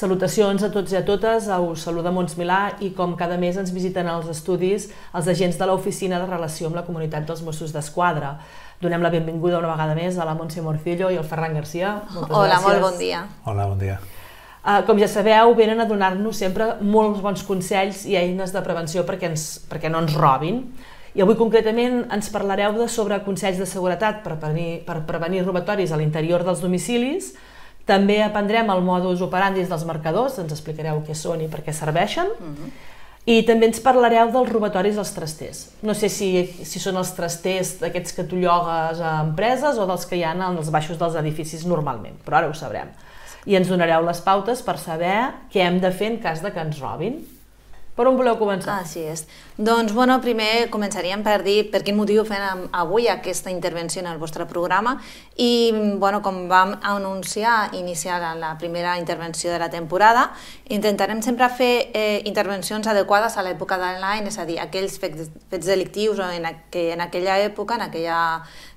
Salutacions a tots i a totes, us saluda Mons Milà i com cada mes ens visiten als estudis els agents de l'Oficina de Relació amb la Comunitat dels Mossos d'Esquadra. Donem la benvinguda una vegada més a la Montse Morcillo i al Ferran Garcia. Moltes Hola, gràcies. molt bon dia. Hola, bon dia. Uh, com ja sabeu, venen a donar-nos sempre molts bons consells i eines de prevenció perquè, ens, perquè no ens robin. I avui concretament ens parlareu de sobre consells de seguretat per prevenir, per prevenir robatoris a l'interior dels domicilis, també aprendrem el modus operandi dels marcadors, ens explicareu què són i per què serveixen. Mhm. -huh. I també ens parlareu dels robatoris als trasters. No sé si, si són els trasters d'aquests que tu llogues a empreses o dels que hi ha en els baixos dels edificis normalment, però ara ho sabrem. I ens donareu les pautes per saber què hem de fer en cas de que ens robin. Per on voleu començar? Així és. Doncs, bueno, primer començaríem per dir per quin motiu fem avui aquesta intervenció en el vostre programa i, bueno, com vam anunciar iniciar la primera intervenció de la temporada, intentarem sempre fer eh, intervencions adequades a l'època de l'any, és a dir, aquells fets, fets delictius o en, que en aquella època, en, aquella,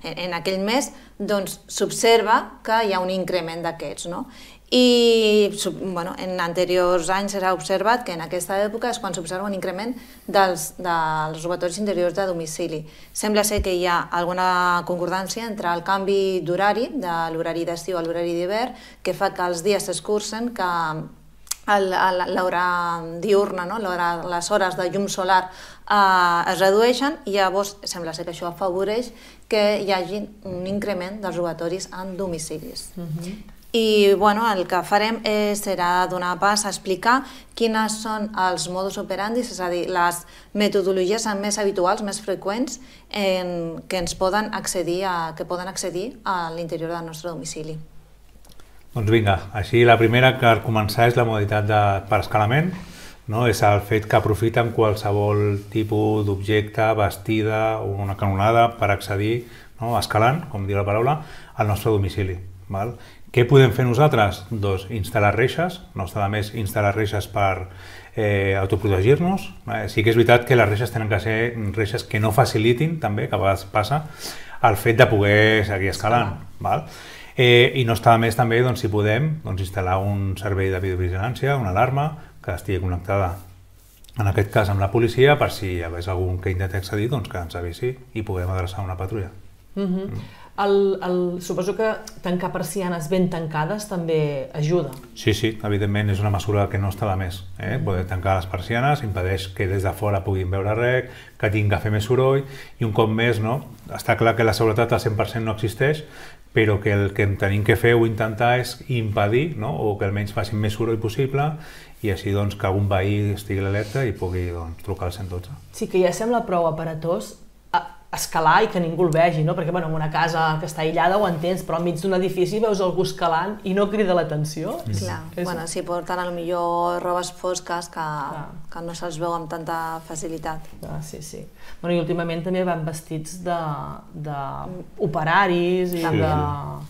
en, en aquell mes, doncs s'observa que hi ha un increment d'aquests, no? I bueno, en anteriors anys s'ha observat que en aquesta època és quan s'observa un increment dels, dels robatoris interiors de domicili. Sembla ser que hi ha alguna concordància entre el canvi d'horari, de l'horari d'estiu a l'horari d'hivern, que fa que els dies s'escurcen, que l'hora diurna, no? les hores de llum solar eh, es redueixen i llavors sembla ser que això afavoreix que hi hagi un increment dels robatoris en domicilis. Uh mhm. -huh. I bueno, el que farem és, serà donar pas a explicar quines són els modus operandi, és a dir, les metodologies més habituals, més freqüents, en, que ens poden accedir a, que poden accedir a l'interior del nostre domicili. Doncs vinga, així la primera que començar és la modalitat de, per escalament, no? és el fet que aprofiten qualsevol tipus d'objecte, vestida o una canonada per accedir, no? escalant, com diu la paraula, al nostre domicili. Val? Què podem fer nosaltres? Doncs instal·lar reixes, no està de més instal·lar reixes per eh, autoprotegir-nos. Eh, sí que és veritat que les reixes tenen que ser reixes que no facilitin, també, que a vegades passa, el fet de poder seguir escalant. Val? Eh, I no està de més també, doncs, si podem, doncs, instal·lar un servei de videovigilància, una alarma, que estigui connectada en aquest cas amb la policia, per si hi hagués algun que intenti accedir, doncs que ens avisi i puguem adreçar una patrulla. Uh -huh. mm. El, el, suposo que tancar persianes ben tancades també ajuda. Sí, sí, evidentment és una mesura que no està de més. Eh? Mm. Poder tancar les persianes impedeix que des de fora puguin veure res, que tinguin que fer més soroll i un cop més, no? està clar que la seguretat al 100% no existeix, però que el que tenim que fer o intentar és impedir, no? o que almenys facin més soroll possible i així doncs, que algun veí estigui alerta i pugui doncs, trucar al 112. Sí que ja sembla prou aparatós escalar i que ningú el vegi, no? perquè bueno, en una casa que està aïllada ho entens, però enmig d'un edifici veus algú escalant i no crida l'atenció. Mm. Clar, és... bueno, si porten a lo millor robes fosques que, que no se'ls veu amb tanta facilitat. Ah, sí, sí. Bueno, I últimament també van vestits de, de operaris i de...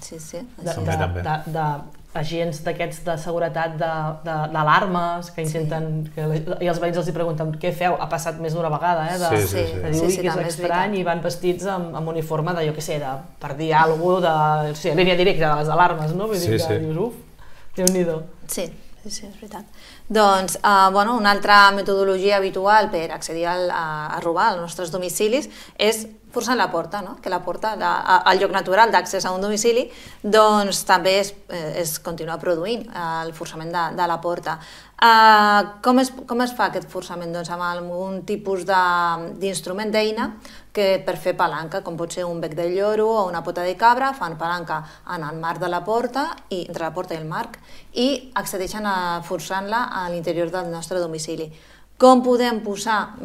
Sí, sí. De, de, de, de, de agents d'aquests de seguretat d'alarmes que intenten... Sí. Que, I els veïns els hi pregunten què feu? Ha passat més d'una vegada, eh? De, sí, sí, sí. De dir, sí, sí, que és estrany i van vestits amb, amb uniforme de, jo què sé, de, per dir alguna cosa de... O sigui, línia directa de les alarmes, no? Vull dir sí, que sí. dius, uf, déu-n'hi-do. Sí, sí, sí, és veritat. Doncs, uh, bueno, una altra metodologia habitual per accedir al, a, a robar als nostres domicilis és forçant la porta, no? que la porta, la, el lloc natural d'accés a un domicili, doncs també es, eh, es continua produint el forçament de, de la porta. Uh, com, es, com es fa aquest forçament? Doncs amb algun tipus d'instrument d'eina que per fer palanca, com pot ser un bec de lloro o una pota de cabra, fan palanca en el marc de la porta, i entre la porta i el marc, i accedeixen a forçant-la a l'interior del nostre domicili. Com podem posar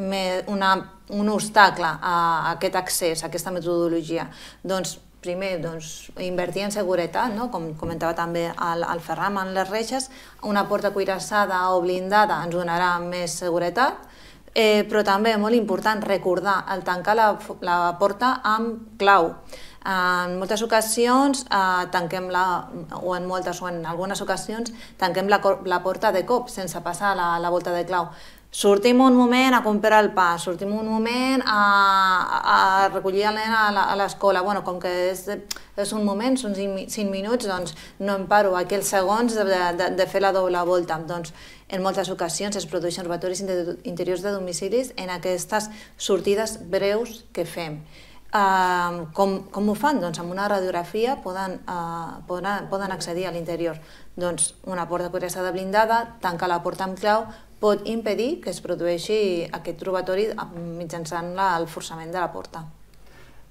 una, un obstacle a aquest accés, a aquesta metodologia? Doncs primer, doncs, invertir en seguretat, no? com comentava també el, el Ferran en les reixes, una porta cuirassada o blindada ens donarà més seguretat, eh, però també molt important recordar el tancar la, la porta amb clau. En moltes ocasions eh, tanquem la, o en moltes o en algunes ocasions tanquem la, la porta de cop sense passar la, la volta de clau sortim un moment a comprar el pa, sortim un moment a, a recollir el nen a l'escola. Bueno, com que és, és un moment, són 5 minuts, doncs no em paro aquells segons de, de, de fer la doble volta. Doncs en moltes ocasions es produeixen robatoris interiors de domicilis en aquestes sortides breus que fem. Uh, com, com ho fan? Doncs amb una radiografia poden, uh, poden, poden accedir a l'interior. Doncs una porta podria estar blindada, tancar la porta amb clau, pot impedir que es produeixi aquest trobatori mitjançant la, el forçament de la porta.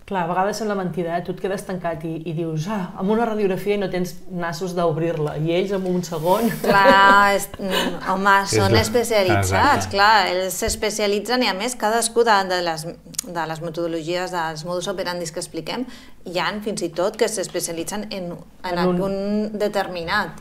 Clar, a vegades sembla mentida, eh? tu et quedes tancat i, i dius, ah, amb una radiografia i no tens nassos d'obrir-la, i ells amb un segon... Clar, és, mm, home, són especialitzats, Exacte. clar, ells s'especialitzen i a més cadascú de, de, les, de les metodologies, dels modus operandis que expliquem, hi han fins i tot que s'especialitzen en, en, en un... un determinat.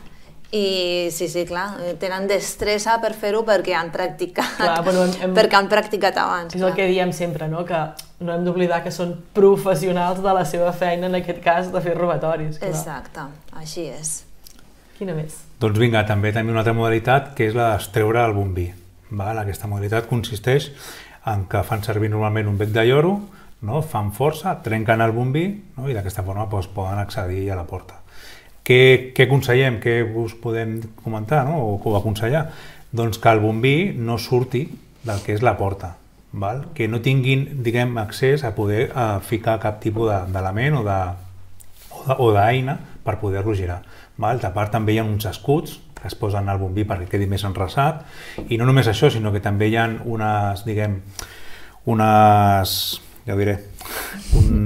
I sí, sí, clar, tenen destressa per fer-ho perquè han practicat, clar, bueno, hem, perquè han practicat abans. És clar. el que diem sempre, no? que no hem d'oblidar que són professionals de la seva feina, en aquest cas, de fer robatoris. Clar. Exacte, així és. Quina més? Doncs vinga, també tenim una altra modalitat, que és la d'estreure el bombí. Val? Aquesta modalitat consisteix en que fan servir normalment un bec de lloro, no? fan força, trenquen el bombí no? i d'aquesta forma doncs, poden accedir a la porta. Què, què aconsellem? Què us podem comentar no? o, o aconsellar? Doncs que el bombí no surti del que és la porta, val? que no tinguin diguem, accés a poder a ficar cap tipus d'element de, o d'eina per poder-lo girar. Val? A part també hi ha uns escuts que es posen al bombí perquè quedi més enrasat i no només això, sinó que també hi ha unes, diguem, unes, ja ho diré, un,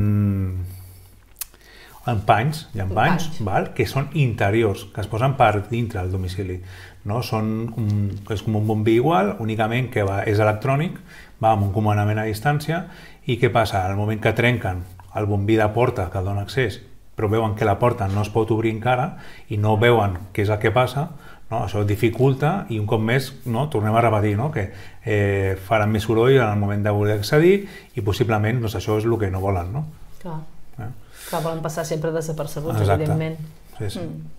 en panys, hi ha panys, panys. Val, que són interiors, que es posen per dintre del domicili. No? Són un, és com un bombí igual, únicament que va, és electrònic, va amb un comandament a distància, i què passa? Al moment que trenquen el bombí de porta que dona accés, però veuen que la porta no es pot obrir encara i no veuen què és el que passa, no? això dificulta i un cop més no? tornem a repetir no? que eh, faran més soroll en el moment de voler accedir i possiblement doncs, això és el que no volen. No? Clar. Eh? Clar, volen passar sempre desapercebuts, Exacte. evidentment. Sí, sí. Mm.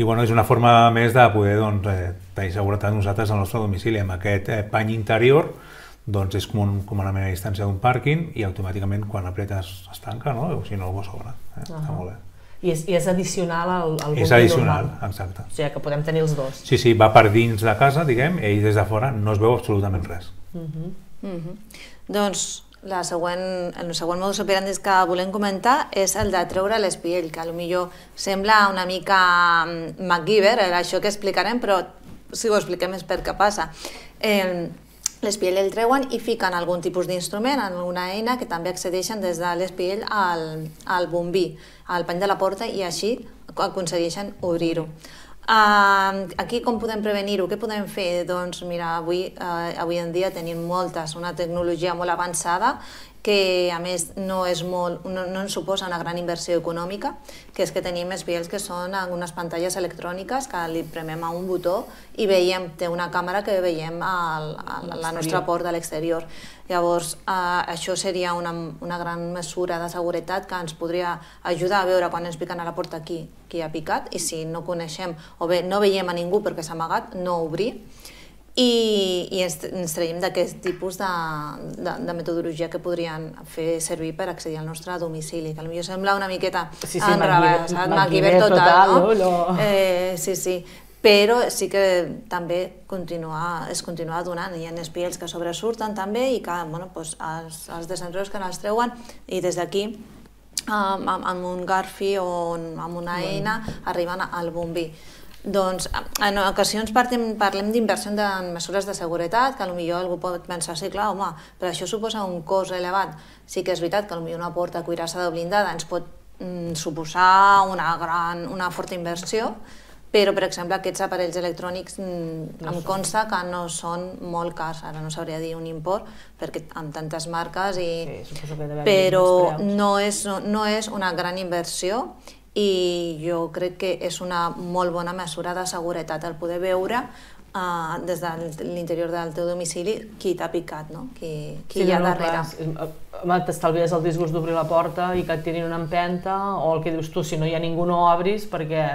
I bueno, és una forma més de poder doncs, eh, tenir seguretat nosaltres al nostre domicili. Amb aquest eh, pany interior doncs és com, un, com una mena de distància d'un pàrquing i automàticament quan apretes es tanca, no? o si no, el s'obre. Eh? Uh -huh. Està molt bé. I és, I és addicional al, al És addicional, normal. exacte. O sigui que podem tenir els dos. Sí, sí, va per dins de casa, diguem, i des de fora no es veu absolutament res. Uh -huh. Uh -huh. Doncs la següent, el següent modus operandi que volem comentar és el de treure l'espiell, que millor sembla una mica mm, MacGyver, això que explicarem, però si ho expliquem és per què passa. Eh, l'espiell el treuen i fiquen algun tipus d'instrument, en alguna eina, que també accedeixen des de l'espiell al, al bombí, al pany de la porta, i així aconsegueixen obrir-ho. Aquí com podem prevenir-ho? Què podem fer? Doncs mira, avui, uh, avui en dia tenim moltes, una tecnologia molt avançada que a més no, és molt, no, no ens suposa una gran inversió econòmica, que és que tenim espiels que són unes pantalles electròniques que li premem a un botó i veiem, té una càmera que veiem a, a la nostra porta a l'exterior. Llavors, eh, això seria una, una gran mesura de seguretat que ens podria ajudar a veure quan ens piquen a la porta qui, qui ha picat i si no coneixem o bé no veiem a ningú perquè s'ha amagat, no obrir i, i ens, ens traiem d'aquest tipus de, de, de metodologia que podrien fer servir per accedir al nostre domicili, que potser sembla una miqueta sí, sí, enrevesat, MacGyver total, total, no? no? Eh, sí, sí, però sí que també continua, es continua donant. Hi ha espiels que sobresurten també i que bueno, doncs els, els desenreus que els treuen i des d'aquí amb, amb un garfi o amb una eina arriben al bombí. Doncs en ocasions partim, parlem d'inversió en mesures de seguretat, que potser algú pot pensar, sí, clar, home, però això suposa un cost elevat. Sí que és veritat que potser una porta cuirassada o blindada ens pot mm, suposar una, gran, una forta inversió, però, per exemple, aquests aparells electrònics mm, no em consta que no són molt cars, ara no sabria dir un import, perquè amb tantes marques, i... sí, però no és, no, no és una gran inversió i jo crec que és una molt bona mesura de seguretat el poder veure uh, des de l'interior del teu domicili qui t'ha picat, no? qui, qui sí, hi ha no, darrere. Clar, T'estalvies el disgust d'obrir la porta i que et tirin una empenta o el que dius tu, si no hi ha ningú no obris perquè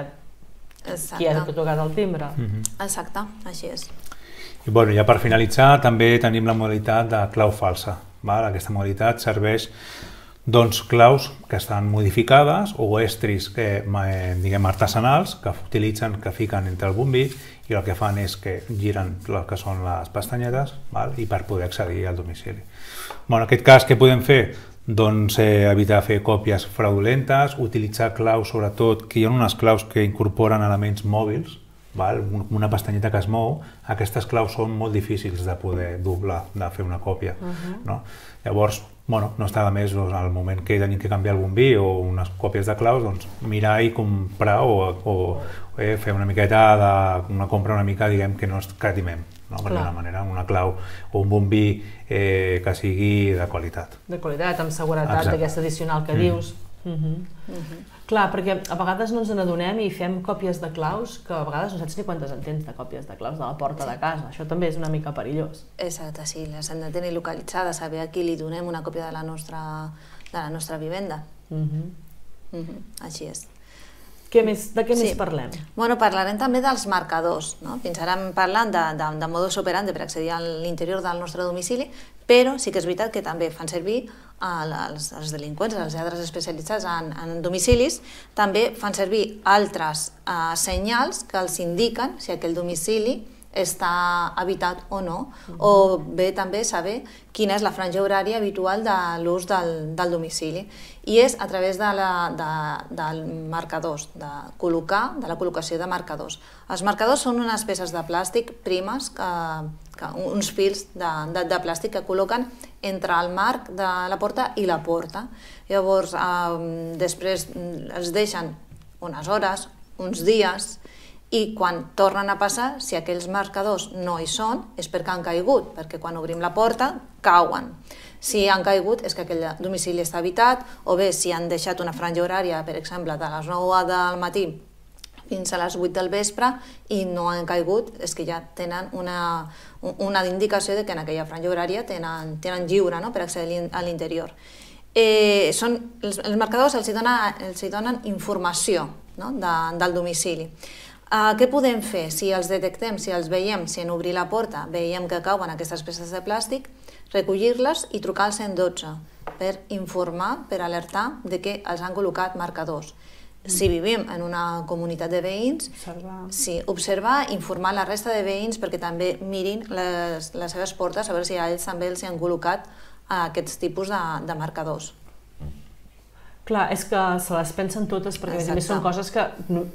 Exacte. qui ha tocat el timbre. Mm -hmm. Exacte, així és. I bueno, ja per finalitzar també tenim la modalitat de clau falsa. Val? Aquesta modalitat serveix doncs, claus que estan modificades o estris que, eh, diguem, artesanals que utilitzen, que fiquen entre el bombí i el que fan és que giren el que són les pestanyetes val? i per poder accedir al domicili. Bueno, en aquest cas, què podem fer? Doncs eh, evitar fer còpies fraudulentes, utilitzar claus, sobretot, que hi ha unes claus que incorporen elements mòbils, val? una pestanyeta que es mou, aquestes claus són molt difícils de poder doblar, de fer una còpia. Uh -huh. no? Llavors, bueno, no està de més doncs, al moment que tenim que canviar el bombí o unes còpies de claus, doncs, mirar i comprar o, o eh, fer una miqueta de, una compra una mica, diguem, que no es catimem, no? perquè d'una manera una clau o un bombí eh, que sigui de qualitat. De qualitat, amb seguretat d'aquesta addicional que mm. dius. Uh -huh. Uh -huh. Clar, perquè a vegades no ens n'adonem i fem còpies de claus que a vegades no saps ni quantes en tens de còpies de claus de la porta sí. de casa. Això també és una mica perillós. Exacte, sí, les hem de tenir localitzades, saber a qui li donem una còpia de la nostra, de la nostra vivenda. Uh -huh. Uh -huh. Així és. Què més, de què sí. més parlem? Bueno, parlarem també dels marcadors. No? Fins ara hem parlat de, de, de modus operandi per accedir a l'interior del nostre domicili, però sí que és veritat que també fan servir els, els delinqüents, els lladres especialitzats en, en domicilis, també fan servir altres eh, senyals que els indiquen si aquell domicili està habitat o no, uh -huh. o bé també saber quina és la franja horària habitual de l'ús del, del domicili. I és a través de la, de, del marcadors, de col·locar, de la col·locació de marcadors. Els marcadors són unes peces de plàstic primes que que, uns fils de, de, de plàstic que col·loquen entre el marc de la porta i la porta. Llavors, eh, després els deixen unes hores, uns dies, i quan tornen a passar, si aquells marcadors no hi són, és perquè han caigut, perquè quan obrim la porta, cauen. Si han caigut és que aquell domicili està habitat, o bé si han deixat una franja horària, per exemple, de les 9 del matí fins a les 8 del vespre i no han caigut, és que ja tenen una, una indicació de que en aquella franja horària tenen, tenen lliure no? per accedir a l'interior. Eh, són, els, els marcadors els hi, dona, els hi donen informació no? de, del domicili. Uh, què podem fer? Si els detectem, si els veiem, si en obrir la porta veiem que cauen aquestes peces de plàstic, recollir-les i trucar al 112 per informar, per alertar de que els han col·locat marcadors si vivim en una comunitat de veïns, observar. Sí, observar, informar la resta de veïns perquè també mirin les, les seves portes a veure si a ells també els han col·locat aquests tipus de, de marcadors. Clar, és que se les pensen totes perquè Exacte. a més són coses que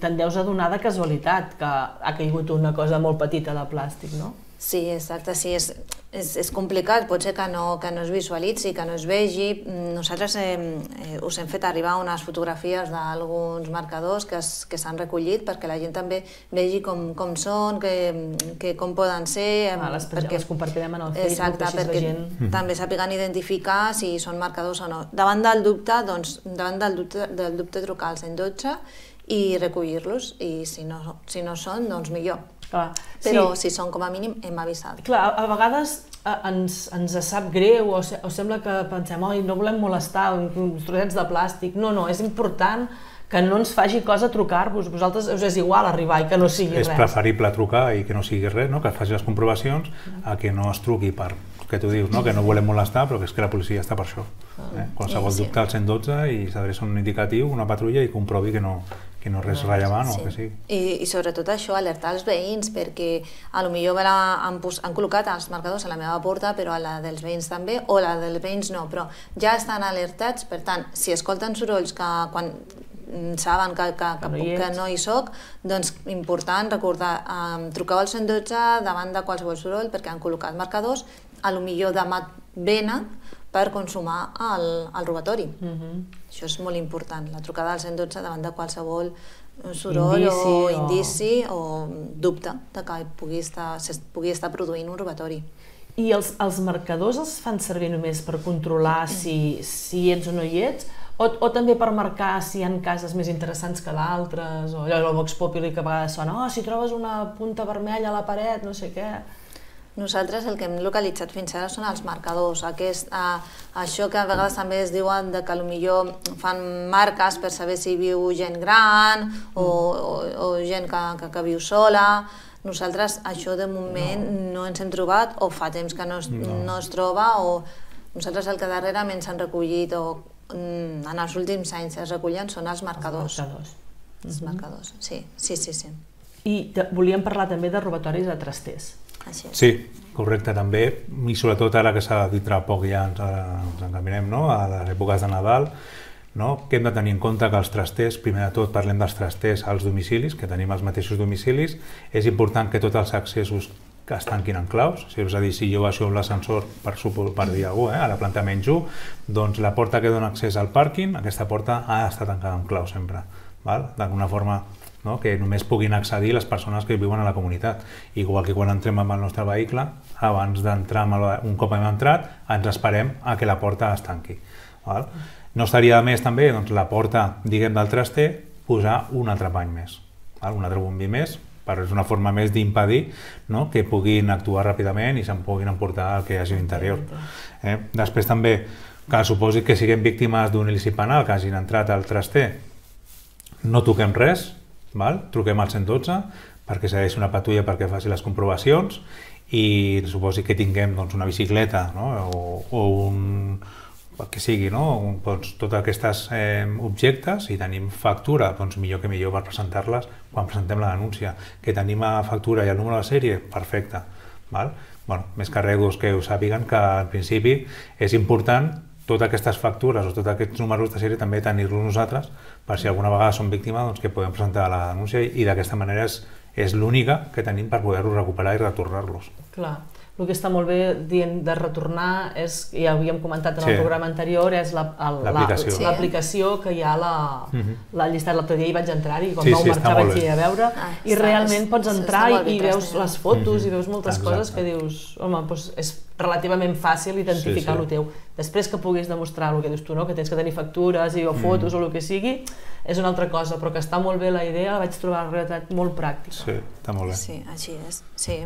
te'n deus adonar de casualitat, que ha caigut una cosa molt petita de plàstic, no? Sí, exacte, sí, és, és, és complicat, pot ser que no, que no es visualitzi, que no es vegi. Nosaltres eh, eh, us hem fet arribar unes fotografies d'alguns marcadors que s'han recollit perquè la gent també vegi com, com són, que, que com poden ser. Ah, les, perquè, les compartirem en el Facebook, exacte, perquè gent... també sàpiguen identificar si són marcadors o no. Davant del dubte, doncs, davant del dubte, del dubte trucar al 112 i recollir-los, i si no, si no són, doncs millor. Clar. Però sí. si són com a mínim hem avisat. Clar, a, a vegades a, ens, ens sap greu o, se, o sembla que pensem oi, no volem molestar uns trossets de plàstic. No, no, és important que no ens faci cosa trucar-vos. Vosaltres us és igual arribar i que no sigui és res. És preferible trucar i que no sigui res, no? que faci les comprovacions, a que no es truqui per que tu dius, no? que no volem molestar, però que és que la policia està per això. Ah. Eh? Qualsevol sí, sí. dubte al 112 i s'adreça un indicatiu, una patrulla i comprovi que no, que no res rellevant sí. o que sí. I, I sobretot això, alertar els veïns, perquè a lo millor la, han, han col·locat els marcadors a la meva porta, però a la dels veïns també, o la dels veïns no, però ja estan alertats, per tant, si escolten sorolls que quan saben que, que, que, que, que no hi soc, doncs important recordar, um, truqueu al 112 davant de qualsevol soroll perquè han col·locat marcadors, a lo millor demà venen per consumar el, el robatori. Uh mhm. -huh. Això és molt important, la trucada al 112 davant de qualsevol soroll indici, o, o indici o dubte de que pugui estar, pugui estar produint un robatori. I els, els marcadors els fan servir només per controlar si, si ets o no hi ets? O, o també per marcar si hi ha cases més interessants que d'altres? O allò del Vox Populi que a vegades sona, oh, si trobes una punta vermella a la paret, no sé què... Nosaltres el que hem localitzat fins ara són els marcadors, aquest, eh, això que a vegades també es diuen de que millor fan marques per saber si viu gent gran o, o, o gent que, que, que viu sola, Nosaltres això de moment no, no ens hem trobat o fa temps que no es, no. no es troba o nosaltres el que darrerament s'han recollit o mm, en els últims anys es recullen són els marcadors. Els marcadors. Els marcadors, sí, sí, sí. sí. I volíem parlar també de robatoris a trasters. Així és. Sí, correcte, també, i sobretot ara que s'ha dit poc ja ens, ens encaminem no? a les èpoques de Nadal, no? que hem de tenir en compte que els trasters, primer de tot parlem dels trasters als domicilis, que tenim els mateixos domicilis, és important que tots els accessos que es tanquin en claus, si, és a dir, si jo baixo l'ascensor per, per dir alguna eh, a la planta menys 1, doncs la porta que dona accés al pàrquing, aquesta porta ha d'estar tancada amb clau sempre, d'alguna forma no? que només puguin accedir les persones que viuen a la comunitat. Igual que quan entrem amb el nostre vehicle, abans d'entrar, un cop hem entrat, ens esperem a que la porta es tanqui. Val? No estaria de més també doncs, la porta diguem del traster posar un altre pany més, val? un altre bombi més, per és una forma més d'impedir no? que puguin actuar ràpidament i se'n puguin emportar el que hi hagi a l'interior. Eh? Després també, que suposi que siguem víctimes d'un il·lícit penal, que hagin entrat al traster, no toquem res, val? truquem al 112 perquè segueixi una patrulla perquè faci les comprovacions i suposi que tinguem doncs, una bicicleta no? o, o un, el que sigui, no? doncs, tots aquests eh, objectes i tenim factura, doncs millor que millor per presentar-les quan presentem la denúncia. Que tenim a factura i el número de sèrie, perfecte. Val? Bueno, més que res que ho sàpiguen que al principi és important totes aquestes factures o tots aquests números de sèrie també tenir-los nosaltres per si alguna vegada som víctima doncs, que podem presentar la denúncia i, i d'aquesta manera és, és l'única que tenim per poder-los recuperar i retornar-los. Clar el que està molt bé dient de retornar és, ja ho havíem comentat en el sí. programa anterior, és l'aplicació la, que hi ha la, uh mhm. -huh. la llista. L'altre dia hi vaig entrar i quan sí, vau sí, marxar vaig a veure ah, i està, realment és, pots entrar i, i veus les fotos uh -huh. i veus moltes Exacte. coses que dius, home, doncs és relativament fàcil identificar sí, sí. el teu. Després que puguis demostrar el que dius tu, no? que tens que tenir factures i, o mhm. fotos mm. o el que sigui, és una altra cosa, però que està molt bé la idea, la vaig trobar en realitat molt pràctica. Sí, està molt bé. Sí, així és. Sí.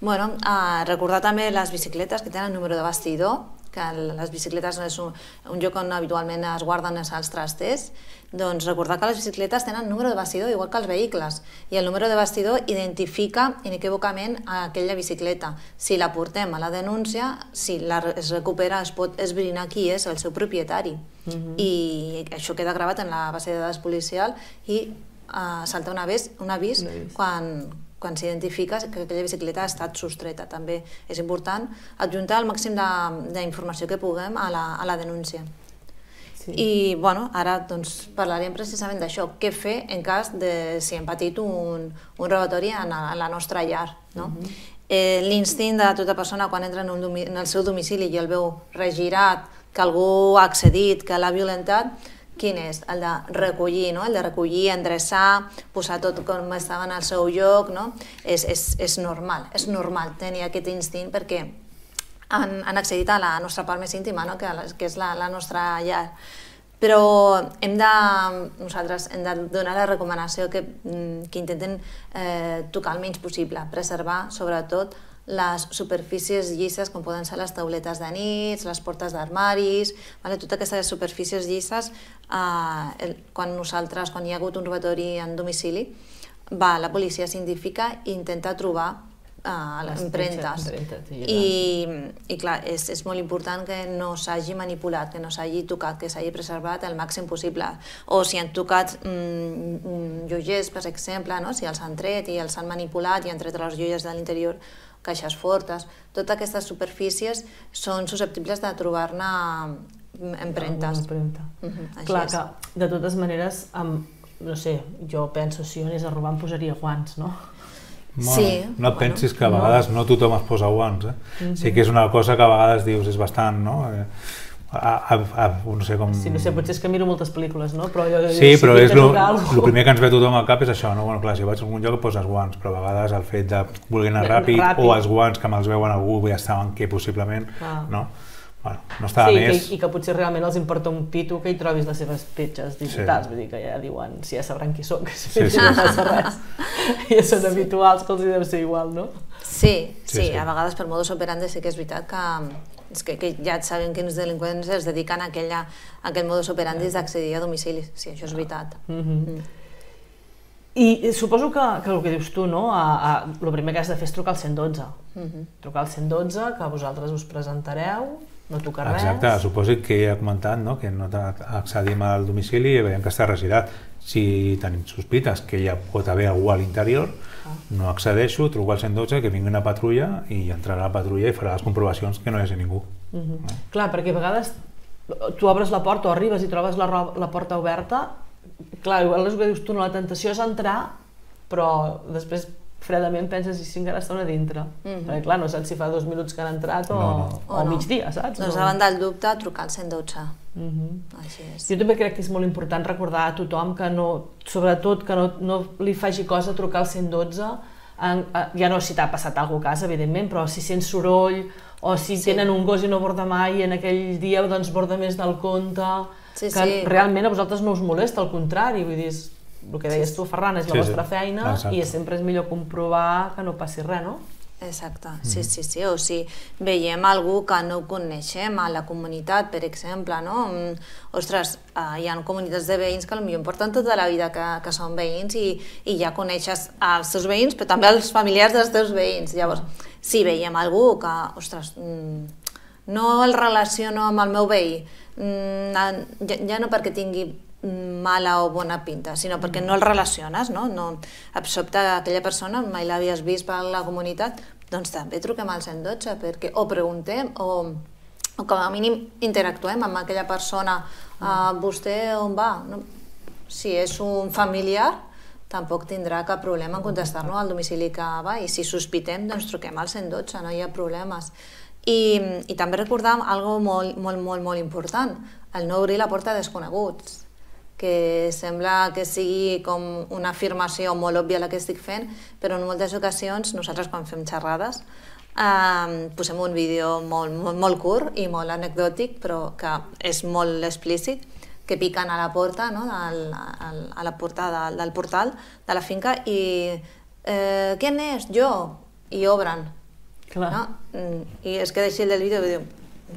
Bueno, uh, recordar també les bicicletes que tenen número de bastidor, que les bicicletes és un, un lloc on habitualment es guarden els trastes, doncs recordar que les bicicletes tenen número de bastidor igual que els vehicles i el número de bastidor identifica inequívocament aquella bicicleta. Si la portem a la denúncia, si la es recupera es pot esbrinar qui és el seu propietari uh mhm. -huh. i això queda gravat en la base de dades policial i uh, salta un avís, un avís quan, quan s'identifica que aquella bicicleta ha estat sostreta. També és important adjuntar el màxim d'informació que puguem a la, a la denúncia. Sí. I bueno, ara doncs, parlarem precisament d'això, què fer en cas de si hem patit un, un robatori en, a, en la nostra llar. No? Uh -huh. eh, L'instint de tota persona quan entra en, un en el seu domicili i el veu regirat, que algú ha accedit, que l'ha violentat, quin és? El de recollir, no? el de recollir, endreçar, posar tot com estava en el seu lloc, no? és, és, és normal, és normal tenir aquest instint perquè han, han accedit a la nostra part més íntima, no? que, que és la, la nostra llar. Però hem de, nosaltres hem de donar la recomanació que, mm, que intenten eh, tocar el menys possible, preservar sobretot les superfícies llisses, com poden ser les tauletes de nits, les portes d'armaris, vale? totes aquestes superfícies llisses, eh, quan nosaltres, quan hi ha hagut un robatori en domicili, va, la policia s'identifica i intenta trobar uh, les empremtes. I, I clar, és, és molt important que no s'hagi manipulat, que no s'hagi tocat, que s'hagi preservat el màxim possible. O si han tocat mm, mm joiers, per exemple, no? si els han tret i els han manipulat i han tret les joies de l'interior, caixes fortes, totes aquestes superfícies són susceptibles de trobar-ne empremtes. Empremta. Uh mhm, -huh, Clar és. que, de totes maneres, amb, no sé, jo penso, si jo anés a robar em posaria guants, no? Bueno, sí, no et pensis que a vegades no. no tothom es posa guants, eh? Uh -huh. Sí que és una cosa que a vegades dius és bastant, no? Eh, a, a, a, no sé com... Sí, no sé, potser és que miro moltes pel·lícules, no? Però jo, sí, però és el primer que ens ve tothom al cap és això, no? Bueno, clar, si vaig a algun lloc poses guants, però a vegades el fet de voler anar ràpid, ràpid. o els guants que me'ls veuen algú ja estaven que possiblement, ah. no? Bueno, no està sí, més... Que, i que potser realment els importa un pito que hi trobis les seves petges digitals, sí. vull dir que ja diuen, si ja sabran qui que si sí, sí. no passa res. ja són sí. habituals, que els hi deu ser igual, no? Sí, sí, sí, sí, a vegades per modus operandi sí que és veritat que és que, que ja saben quins delinqüents es dediquen a, aquella, a aquest modus operandi d'accedir a domicilis. Sí, això és veritat. Mm -hmm. mm. I suposo que, que el que dius tu, no? A, a, el primer que has de fer és trucar al 112. Uh -huh. Trucar al 112, que vosaltres us presentareu, no toca res. Exacte, suposo que ja he comentat no? que no accedim al domicili i veiem que està residat. Si tenim sospites que ja pot haver algú a l'interior. No accedeixo, truco al 112, que vingui una patrulla i entrarà la patrulla i farà les comprovacions que no hagi ningú. Uh -huh. no? Clar, perquè a vegades tu obres la porta o arribes i trobes la, la porta oberta clar, és que dius tu, no, la tentació és entrar, però després fredament penses i si encara estan a dintre. Mm -hmm. Perquè clar, no saps si fa dos minuts que han entrat o, no, no. o, o no. migdia, saps? Doncs davant del dubte, trucar al 112. Mm -hmm. Així és. Jo també crec que és molt important recordar a tothom que no, sobretot que no, no li faci cosa trucar al 112 en, ja no si t'ha passat alguna cosa a casa, evidentment, però si sents soroll o si sí. tenen un gos i no borda mai i en aquell dia doncs borda més del compte sí, que sí. realment a vosaltres no us molesta, al contrari, vull dir, el que deies tu, Ferran, és la sí, vostra sí. feina Exacte. i sempre és millor comprovar que no passi res, no? Exacte, sí, sí, sí, o si veiem algú que no coneixem a la comunitat, per exemple, no? Mm, ostres, eh, hi ha comunitats de veïns que potser porten tota la vida que, que són veïns i, i ja coneixes els seus veïns, però també els familiars dels teus veïns. Llavors, si veiem algú que, ostres, mm, no el relaciono amb el meu veí, Mm, ja, ja no perquè tingui mala o bona pinta, sinó perquè no el relaciones, no? no et aquella persona, mai l'havies vist per la comunitat, doncs també truquem al 112 perquè, o preguntem o, o com a mínim interactuem amb aquella persona uh, vostè on va? No? Si és un familiar, tampoc tindrà cap problema en contestar-nos al domicili que va i si sospitem, doncs truquem al 112, no hi ha problemes. I, i també recordar algo molt, molt, molt, molt important, el no obrir la porta a desconeguts, que sembla que sigui com una afirmació molt òbvia la que estic fent, però en moltes ocasions nosaltres quan fem xerrades eh, posem un vídeo molt, molt, molt curt i molt anecdòtic, però que és molt explícit, que piquen a la porta, no? del, a la porta del, del portal de la finca i eh, «Qui és? Jo!» i obren Clar. No? Mm, I es queda així el del vídeo i diu,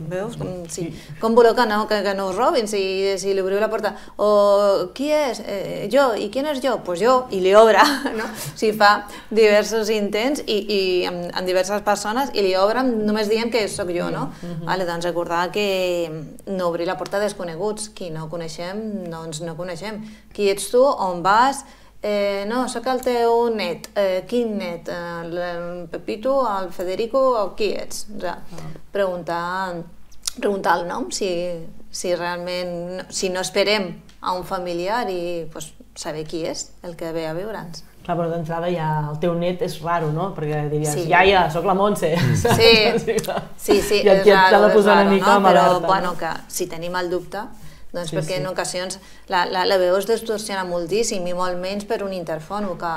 veus? Com, sí. com voleu que no, que, que no us robin si, si li obriu la porta? O qui és? Eh, jo. I qui és jo? Doncs pues jo. I li obre, no? O sigui, fa diversos intents i, i amb, amb diverses persones i li obren només diem que sóc jo, no? Uh -huh. vale, doncs recordar que no obrir la porta a desconeguts. Qui no coneixem, doncs no coneixem. Qui ets tu? On vas? Eh, no, sóc el teu net. Eh, quin net? El, el Pepito, el Federico o qui ets? O sigui, ah. preguntar, preguntar el nom, si, si realment, si no esperem a un familiar i pues, saber qui és el que ve a viure'ns. Clar, però d'entrada ja el teu net és raro, no? Perquè diries, sí. iaia, sóc la Montse. Mm. Sí, sí, sí, I és raro, de posar és raro, una mica no? Però, bueno, que si tenim el dubte, doncs sí, perquè sí. en ocasions la, la, la veu es distorsiona moltíssim i molt menys per un interfono, que,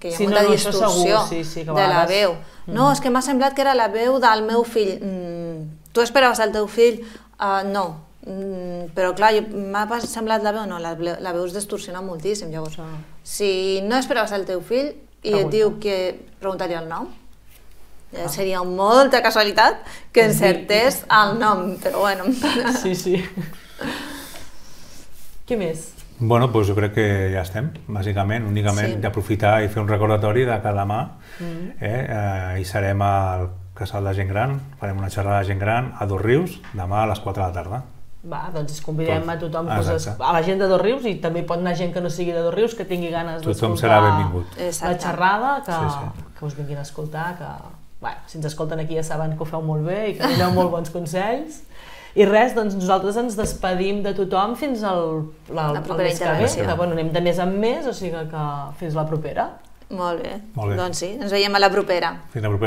que hi ha sí, molta no, no, distorsió segur, sí, sí, que de la veu. Mm. No, és que m'ha semblat que era la veu del meu fill. Mm, tu esperaves el teu fill? Uh, no. Mm, però clar, m'ha semblat la veu, no, la, la veu es distorsiona moltíssim. Llavors, ah. si no esperaves el teu fill i Pregunta. et diu que preguntaria el nom, ja ah. seria molta casualitat que encertés el nom, però bueno. Sí, sí. Què més? Bueno, doncs jo crec que ja estem, bàsicament, únicament sí. d'aprofitar i fer un recordatori de que demà mm -hmm. eh, eh, hi serem al Casal de Gent Gran, farem una xerrada de gent gran a Dos Rius, demà a les 4 de la tarda. Va, doncs convidem a tothom, pues, a la gent de Dos Rius i també pot anar gent que no sigui de Dos Rius, que tingui ganes d'escoltar serà benvingut. la xerrada, que, sí, sí. que us vinguin a escoltar, que bueno, si ens escolten aquí ja saben que ho feu molt bé i que doneu molt bons consells i res, doncs nosaltres ens despedim de tothom fins al, la, la propera que ve, que bueno, anem de més en més, o sigui que fins la propera. Molt bé. Molt bé. Doncs sí, ens veiem a la propera. Fins la propera.